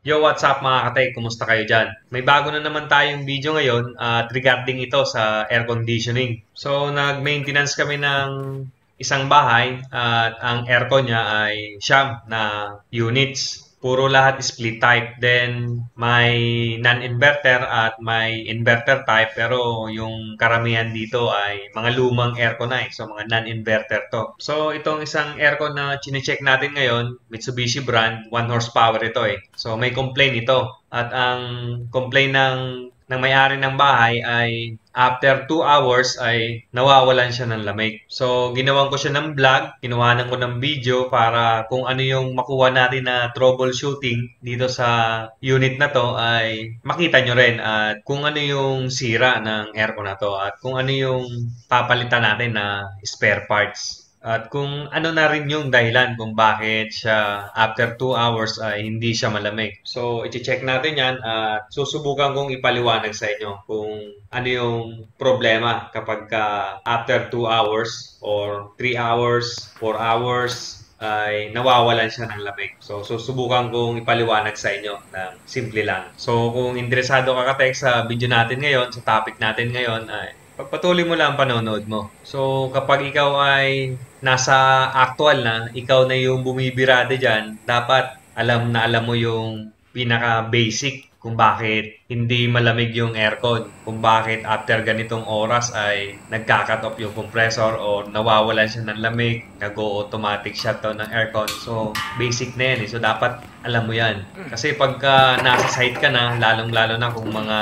Yo, what's up mga katay? Kumusta kayo dyan? May bago na naman tayong video ngayon at regarding ito sa air conditioning. So, nag-maintenance kami ng isang bahay at ang aircon niya ay siyam na units puro lahat split type. Then, may non-inverter at may inverter type. Pero yung karamihan dito ay mga lumang aircon na eh. So, mga non-inverter to. So, itong isang aircon na chinecheck natin ngayon, Mitsubishi brand, 1 horsepower ito eh. So, may complaint ito. At ang complaint ng ng may-ari ng bahay ay after 2 hours ay nawawalan siya ng lamig. So, ginawan ko siya ng vlog, ginawanan ko ng video para kung ano yung makuha natin na troubleshooting dito sa unit na to ay makita nyo rin at kung ano yung sira ng aircon na to at kung ano yung papalitan natin na spare parts. At kung ano na rin yung dahilan kung bakit siya after 2 hours ay hindi siya malamig. So, iti-check natin yan at susubukan kong ipaliwanag sa inyo kung ano yung problema kapag ka after 2 hours or 3 hours, 4 hours, ay nawawalan siya ng lamig. So, susubukan kong ipaliwanag sa inyo ng simple lang. So, kung interesado ka ka sa video natin ngayon, sa topic natin ngayon, ay pagpatuloy mo lang ang panonood mo. So, kapag ikaw ay nasa actual na, ikaw na yung bumibirada dyan, dapat alam na alam mo yung pinaka-basic kung bakit hindi malamig yung aircon, kung bakit after ganitong oras ay nagka-cut off yung compressor o nawawalan siya ng lamig, nag-go automatic shutdown ng aircon. So, basic na yan. Eh. So, dapat alam mo yan. Kasi pagka nasa site ka na, lalong-lalo na kung mga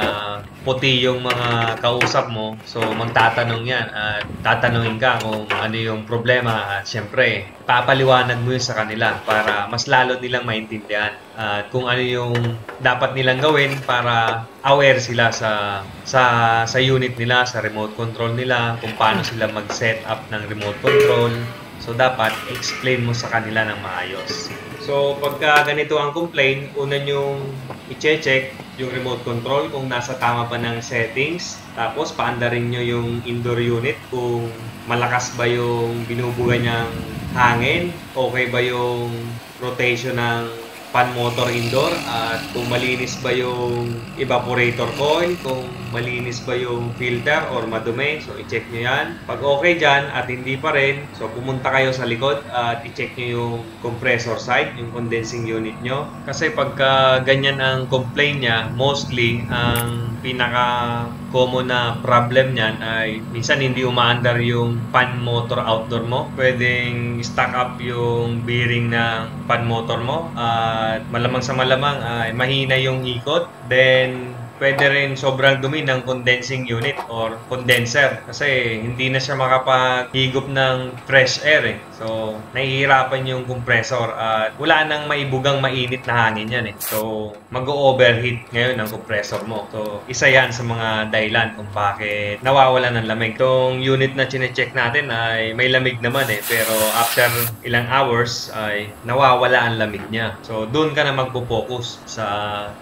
puti yung mga kausap mo, so magtatanong yan at tatanungin ka kung ano yung problema at syempre, papaliwanag mo yun sa kanila para mas lalo nilang maintindihan at kung ano yung dapat nilang gawin para aware sila sa sa sa unit nila, sa remote control nila, kung paano sila mag-set up ng remote control. So dapat explain mo sa kanila ng maayos. So, pagka ganito ang complaint, una yung i-check yung remote control kung nasa tama pa ng settings. Tapos, paandarin nyo yung indoor unit kung malakas ba yung binubuga niyang hangin, okay ba yung rotation ng pan motor indoor at kung malinis ba yung evaporator coil, kung malinis ba yung filter or madumi. So, i-check nyo yan. Pag okay dyan at hindi pa rin, so pumunta kayo sa likod at i-check nyo yung compressor side, yung condensing unit nyo. Kasi pagka ganyan ang complaint niya, mostly ang pinaka common na problem niyan ay minsan hindi umaandar yung pan motor outdoor mo. Pwedeng stack up yung bearing ng pan motor mo at malamang sa malamang ay mahina yung ikot. Then pwede rin sobrang dumi ng condensing unit or condenser kasi hindi na siya makapaghigop ng fresh air eh. So, nahihirapan yung compressor at wala nang maibugang mainit na hangin yan eh. So, mag-overheat ngayon ng compressor mo. So, isa yan sa mga dahilan kung bakit nawawala ng lamig. Itong unit na chinecheck natin ay may lamig naman eh. Pero after ilang hours ay nawawala ang lamig niya. So, doon ka na magpo-focus sa,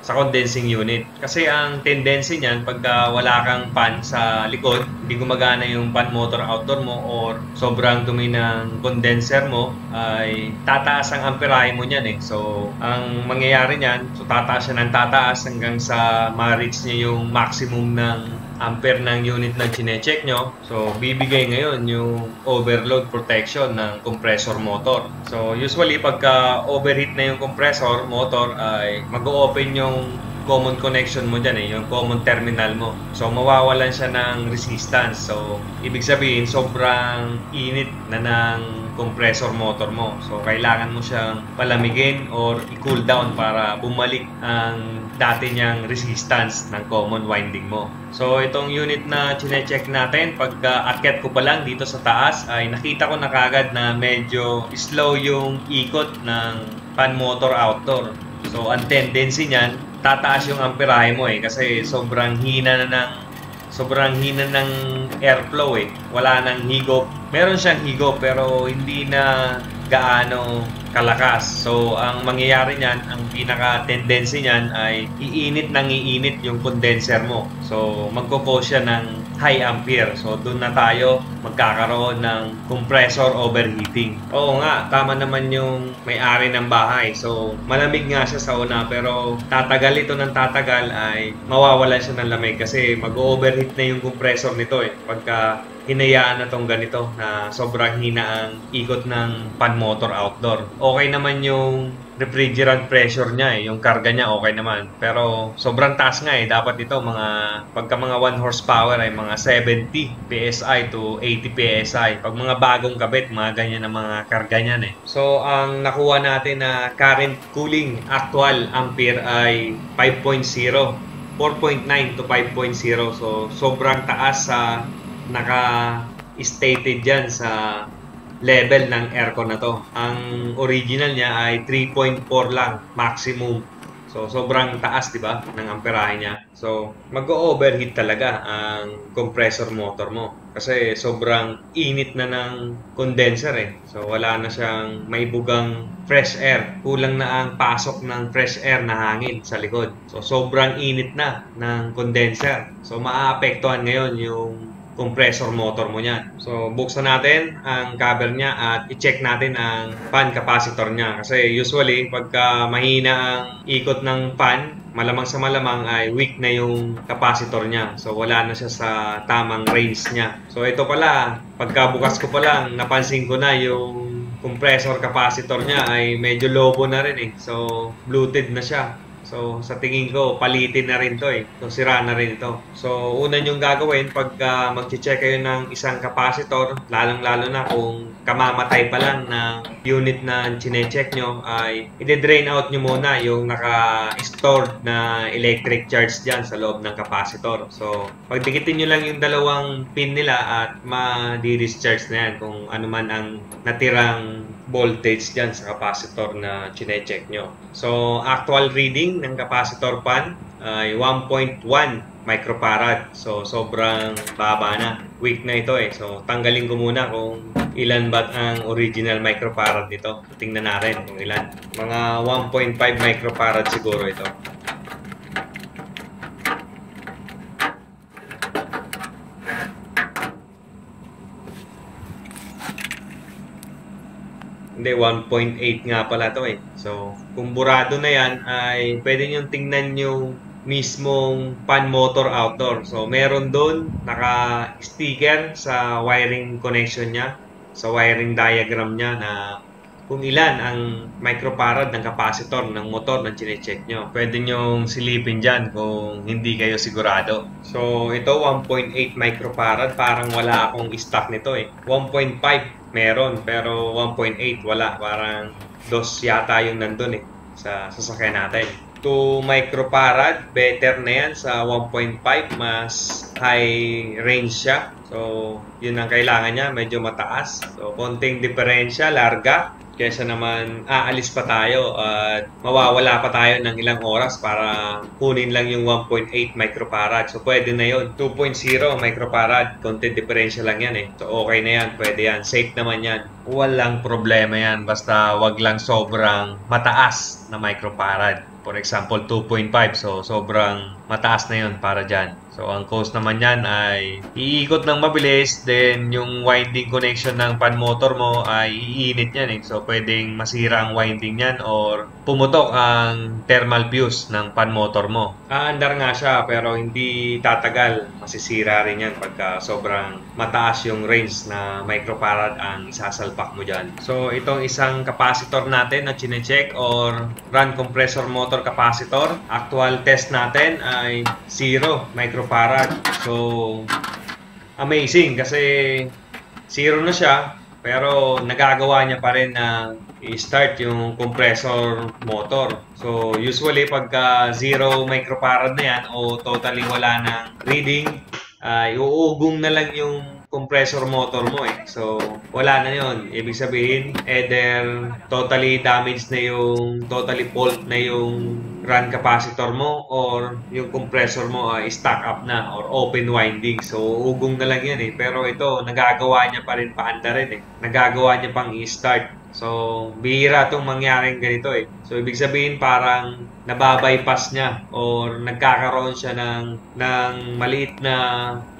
sa condensing unit. Kasi ang ang tendency niyan pagka wala kang pan sa likod, hindi gumagana yung pan motor outdoor mo or sobrang dumi ng condenser mo, ay tataas ang amperahe mo niyan eh. So, ang mangyayari niyan, so tataas siya ng tataas hanggang sa ma-reach niya yung maximum ng ampere ng unit na chinecheck nyo. So, bibigay ngayon yung overload protection ng compressor motor. So, usually pagka overheat na yung compressor motor ay mag-open yung common connection mo dyan eh, yung common terminal mo. So, mawawalan siya ng resistance. So, ibig sabihin, sobrang init na ng compressor motor mo. So, kailangan mo siyang palamigin or i-cool down para bumalik ang dati niyang resistance ng common winding mo. So, itong unit na chine-check natin, pagka akyat ko pa lang dito sa taas, ay nakita ko na kagad na medyo slow yung ikot ng pan motor outdoor. So, ang tendency niyan, tataas yung amperahe mo eh kasi sobrang hina na ng sobrang hina ng airflow eh. Wala nang higop. Meron siyang higop pero hindi na gaano kalakas. So, ang mangyayari niyan, ang pinaka-tendency niyan ay iinit nang iinit yung condenser mo. So, magkukos siya ng high ampere. So doon na tayo magkakaroon ng compressor overheating. Oo nga, tama naman yung may-ari ng bahay. So malamig nga siya sa una pero tatagal ito ng tatagal ay mawawalan siya ng lamig kasi mag-overheat na yung compressor nito eh. Pagka hinayaan na tong ganito na sobrang hina ang ikot ng pan motor outdoor. Okay naman yung refrigerant pressure niya eh, yung karga niya okay naman. Pero sobrang taas nga eh, dapat ito mga pagka mga 1 horsepower ay mga 70 PSI to 80 PSI. Pag mga bagong kabit, mga ganyan ang mga karga niyan eh. So ang nakuha natin na current cooling actual ampere ay 5.0 4.9 to 5.0 so sobrang taas sa naka-stated dyan sa level ng aircon na to. Ang original niya ay 3.4 lang maximum. So sobrang taas 'di ba ng amperahe niya. So mag-overheat talaga ang compressor motor mo kasi sobrang init na ng condenser eh. So wala na siyang maibugang fresh air. Kulang na ang pasok ng fresh air na hangin sa likod. So sobrang init na ng condenser. So maaapektuhan ngayon yung compressor motor mo niyan. So, buksan natin ang cover niya at i-check natin ang fan capacitor niya. Kasi usually, pagka mahina ang ikot ng fan, malamang sa malamang ay weak na yung capacitor niya. So, wala na siya sa tamang range niya. So, ito pala, pagka bukas ko pa lang, napansin ko na yung compressor capacitor niya ay medyo lobo na rin eh. So, bluted na siya. So, sa tingin ko, palitin na rin to eh. So, sira na rin ito. So, una yung gagawin pag uh, mag-check kayo ng isang capacitor, lalong-lalo na kung kamamatay pa lang na unit na chinecheck nyo, ay i-drain out nyo muna yung naka-stored na electric charge dyan sa loob ng capacitor. So, pagdikitin nyo lang yung dalawang pin nila at ma-discharge na yan kung ano man ang natirang voltage dyan sa capacitor na chinecheck nyo. So, actual reading ng capacitor pan ay 1.1 microfarad. So, sobrang baba na. Weak na ito eh. So, tanggalin ko muna kung ilan ba ang original microfarad nito. Tingnan natin kung ilan. Mga 1.5 microfarad siguro ito. Hindi, 1.8 nga pala to eh. So, kung burado na yan, ay pwede nyo tingnan yung mismong pan motor outdoor. So, meron doon naka-sticker sa wiring connection niya, sa wiring diagram niya na kung ilan ang microfarad ng capacitor ng motor na chinecheck nyo. Pwede nyo silipin dyan kung hindi kayo sigurado. So, ito 1.8 microfarad. Parang wala akong stock nito eh. 1.5 meron pero 1.8 wala. Parang dos yata yung nandun eh sa sasakyan natin. 2 microfarad, better na yan sa 1.5, mas high range siya. So, yun ang kailangan niya, medyo mataas. So, konting diferensya, larga. Kesa naman aalis pa tayo at mawawala pa tayo ng ilang oras para kunin lang yung 1.8 microfarad. So pwede na yun. 2.0 microfarad. Content differential lang yan eh. So okay na yan. Pwede yan. Safe naman yan. Walang problema yan. Basta wag lang sobrang mataas na microfarad. For example, 2.5. So sobrang mataas na yun para dyan. So, ang cause naman yan ay iikot ng mabilis, then yung winding connection ng pan motor mo ay iinit yan eh. So, pwedeng masira ang winding yan or pumutok ang thermal fuse ng pan motor mo. Aandar nga siya pero hindi tatagal. Masisira rin yan pagka sobrang mataas yung range na microfarad ang isasalpak mo dyan. So, itong isang capacitor natin na chinecheck or run compressor motor capacitor. Actual test natin ay 0 microfarad microfarad. So, amazing kasi zero na siya pero nagagawa niya pa rin na i-start yung compressor motor. So, usually pagka zero microfarad na yan o totally wala ng reading, uh, iuugong na lang yung compressor motor mo eh. So, wala na yon Ibig sabihin, either totally damaged na yung, totally fault na yung run capacitor mo or yung compressor mo ay stack up na or open winding. So, ugong na lang yan eh. Pero ito, nagagawa niya pa rin paanda rin eh. Nagagawa niya pang i-start. So, bihira itong mangyaring ganito eh. So, ibig sabihin parang nababypass niya or nagkakaroon siya ng, ng maliit na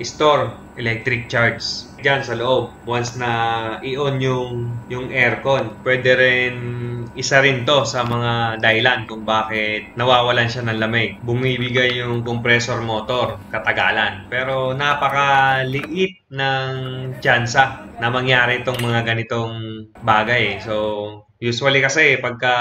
store electric charge dyan sa loob. Once na i-on yung yung aircon pwede rin isa rin to sa mga dahilan kung bakit nawawalan siya ng lamig. Bumibigay yung compressor motor katagalan. Pero napakaliit ng tsansa na mangyari itong mga ganitong bagay so Usually kasi pagka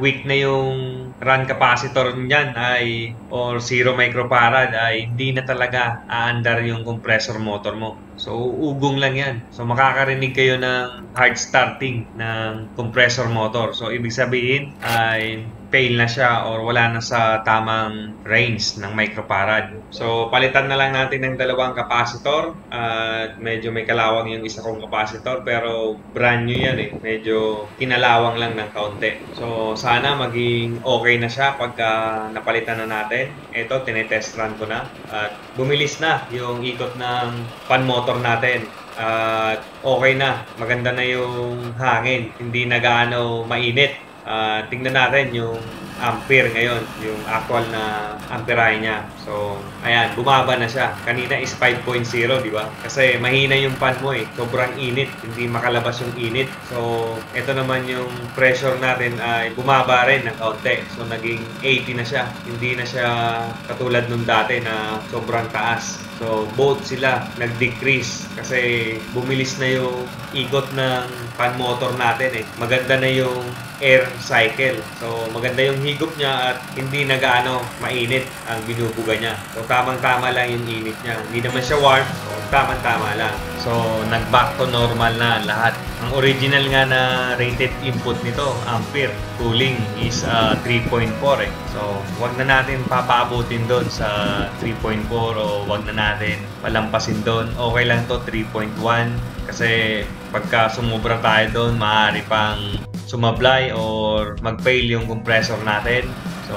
weak na yung run capacitor niyan ay or 0 microfarad ay hindi na talaga aandar yung compressor motor mo. So ugong lang yan. So makakarinig kayo ng hard starting ng compressor motor. So ibig sabihin ay fail na siya or wala na sa tamang range ng microfarad. So, palitan na lang natin ng dalawang capacitor at medyo may kalawang yung isa kong capacitor pero brand new yan eh. Medyo kinalawang lang ng kaunti. So, sana maging okay na siya pagka napalitan na natin. Ito, tinetest run ko na at bumilis na yung ikot ng fan motor natin at okay na. Maganda na yung hangin. Hindi na gaano mainit uh, tingnan natin yung ampere ngayon, yung actual na amperahe niya. So, ayan, bumaba na siya. Kanina is 5.0, di ba? Kasi mahina yung fan mo eh. Sobrang init, hindi makalabas yung init. So, ito naman yung pressure natin ay bumaba rin ng kaunti. So, naging 80 na siya. Hindi na siya katulad nung dati na sobrang taas. So, both sila nag-decrease kasi bumilis na yung ikot ng fan motor natin eh. Maganda na yung air cycle. So, maganda yung higop niya at hindi na gaano mainit ang binubuga niya. So, tamang-tama lang yung init niya. Hindi naman siya warm. So, tamang-tama lang. So, nag-back to normal na lahat. Ang original nga na rated input nito, ampere, cooling is uh, 3.4 eh. So, wag na natin papaabutin doon sa 3.4 o wag na natin palampasin doon. Okay lang to 3.1 kasi pagka sumubra tayo doon, maaari pang sumablay or mag-fail yung compressor natin. So,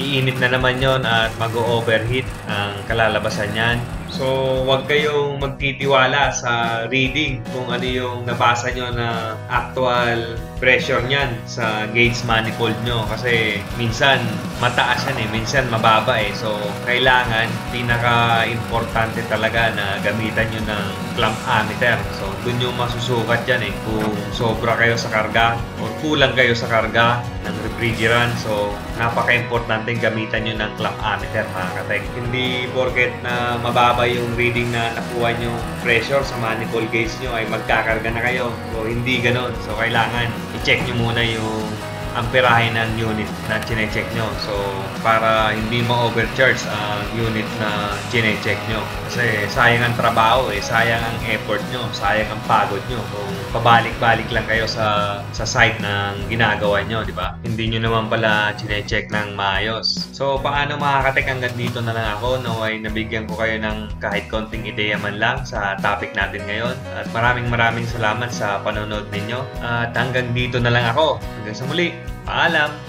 iinit na naman yon at mag-overheat ang kalalabasan niyan. So, wag kayong magtitiwala sa reading kung ano yung nabasa nyo na actual pressure niyan sa gauge manifold nyo. Kasi minsan mataas yan eh, minsan mababa eh. So, kailangan pinaka-importante talaga na gamitan nyo ng clamp ammeter. So, dun yung masusukat yan eh kung sobra kayo sa karga or kulang kayo sa karga ng refrigerant. So, napaka-importante gamitan nyo ng clamp ammeter mga katek. Hindi porket na mababa yung reading na nakuha nyo pressure sa manifold gauge nyo ay magkakarga na kayo. So, hindi ganon. So, kailangan i-check nyo muna yung amperahe ng unit na chine-check nyo. So, para hindi ma-overcharge ang unit na chine-check nyo. Kasi sayang ang trabaho eh, sayang ang effort nyo, sayang ang pagod nyo. Kung pabalik-balik lang kayo sa sa site ng ginagawa nyo, di ba? Hindi nyo naman pala chine-check ng maayos. So, paano makakatek hanggang dito na lang ako? Naway nabigyan ko kayo ng kahit konting ideya man lang sa topic natin ngayon. At maraming maraming salamat sa panonood ninyo. At hanggang dito na lang ako. Hanggang sa muli. Paalam!